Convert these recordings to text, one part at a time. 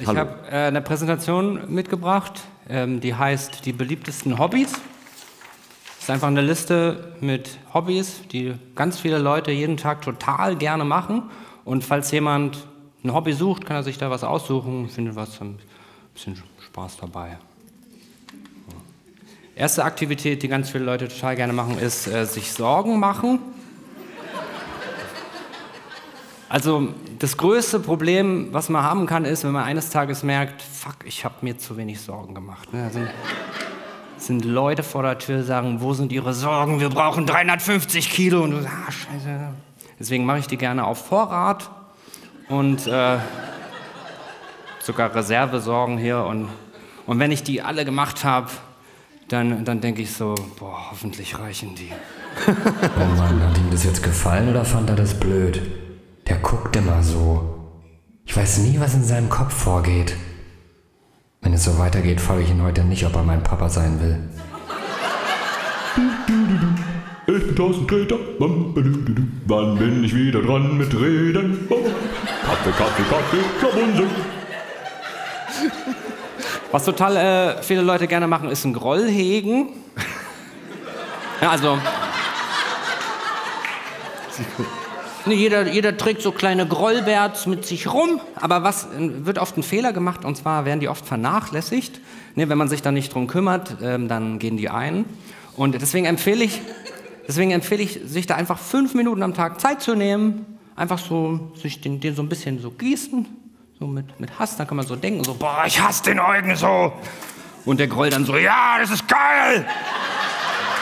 Ich habe äh, eine Präsentation mitgebracht, ähm, die heißt Die beliebtesten Hobbys. Das ist einfach eine Liste mit Hobbys, die ganz viele Leute jeden Tag total gerne machen. Und falls jemand ein Hobby sucht, kann er sich da was aussuchen, findet was, ein bisschen Spaß dabei. Erste Aktivität, die ganz viele Leute total gerne machen, ist äh, sich Sorgen machen. Also das größte Problem, was man haben kann, ist, wenn man eines Tages merkt, fuck, ich habe mir zu wenig Sorgen gemacht. Ne? Sind, sind, Leute vor der Tür, sagen, wo sind ihre Sorgen? Wir brauchen 350 Kilo. Und du sagst, ah, scheiße. Deswegen mache ich die gerne auf Vorrat und äh, sogar Reservesorgen hier. Und, und wenn ich die alle gemacht habe, dann, dann denke ich so, boah, hoffentlich reichen die. oh Mann, hat ihm das jetzt gefallen oder fand er das blöd? Der guckt immer so. Ich weiß nie, was in seinem Kopf vorgeht. Wenn es so weitergeht, frage ich ihn heute nicht, ob er mein Papa sein will. Ich bin tausend Treter. Wann bin ich wieder dran mit Reden? Kaffee, Kaffee, Kaffee, Klabunse. Was total äh, viele Leute gerne machen, ist ein Groll hegen. ja, also. Ne, jeder, jeder trägt so kleine Grollbärts mit sich rum, aber was wird oft ein Fehler gemacht und zwar werden die oft vernachlässigt. Ne, wenn man sich da nicht drum kümmert, ähm, dann gehen die ein. Und deswegen empfehle ich, deswegen empfehle ich, sich da einfach fünf Minuten am Tag Zeit zu nehmen, einfach so sich den, den so ein bisschen so gießen, so mit, mit Hass, dann kann man so denken, so, boah, ich hasse den Eugen so. Und der Groll dann so, ja, das ist geil.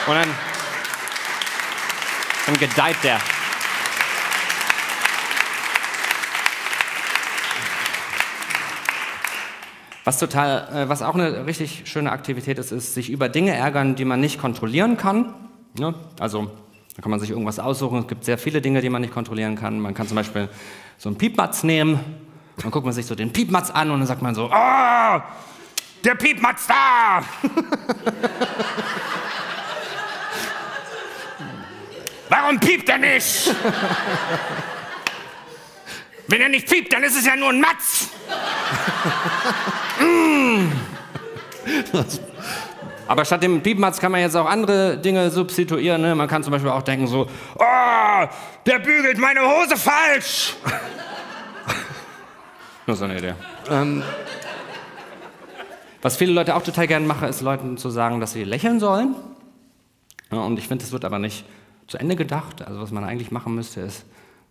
Und dann, dann gedeiht der. Was, total, äh, was auch eine richtig schöne Aktivität ist, ist sich über Dinge ärgern, die man nicht kontrollieren kann. Ne? Also da kann man sich irgendwas aussuchen. Es gibt sehr viele Dinge, die man nicht kontrollieren kann. Man kann zum Beispiel so einen Piepmatz nehmen. Dann guckt man sich so den Piepmatz an und dann sagt man so, oh, der Piepmatz da! Warum piept er nicht? Wenn er nicht piept, dann ist es ja nur ein Matz. mm. Aber statt dem Piepmatz kann man jetzt auch andere Dinge substituieren. Ne? Man kann zum Beispiel auch denken so, oh, der bügelt meine Hose falsch. Nur so eine Idee. Ähm, was viele Leute auch total gerne machen, ist Leuten zu sagen, dass sie lächeln sollen. Ja, und ich finde, das wird aber nicht zu Ende gedacht. Also was man eigentlich machen müsste, ist,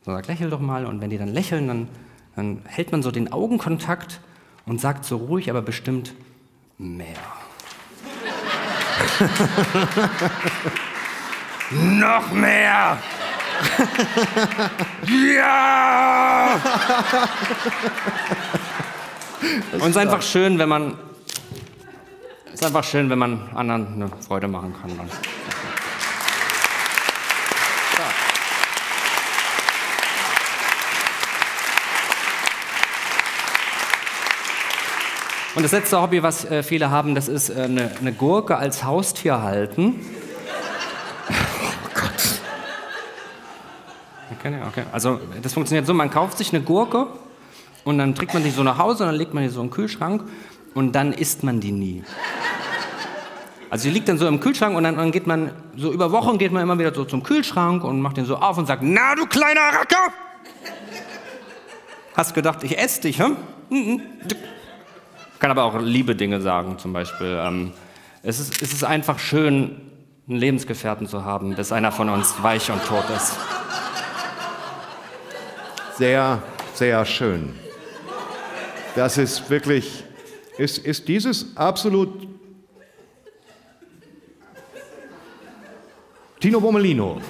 so sagt, lächel doch mal. Und wenn die dann lächeln, dann, dann hält man so den Augenkontakt und sagt so ruhig, aber bestimmt mehr. Noch mehr! ja! Und es ist einfach schön, wenn man es ist einfach schön, wenn man anderen eine Freude machen kann. Und das letzte Hobby, was äh, viele haben, das ist äh, eine, eine, Gurke als Haustier halten. oh Gott. Okay, okay. Also das funktioniert so, man kauft sich eine Gurke und dann trägt man die so nach Hause und dann legt man die so in den Kühlschrank und dann isst man die nie. Also die liegt dann so im Kühlschrank und dann, dann, geht man, so über Wochen geht man immer wieder so zum Kühlschrank und macht den so auf und sagt, na du kleiner Racker! Hast gedacht, ich esse dich, hm? Kann aber auch liebe Dinge sagen, zum Beispiel. Ähm, es, ist, es ist einfach schön, einen Lebensgefährten zu haben, bis einer von uns weich und tot ist. Sehr, sehr schön. Das ist wirklich, ist, ist dieses absolut Tino Bommelino.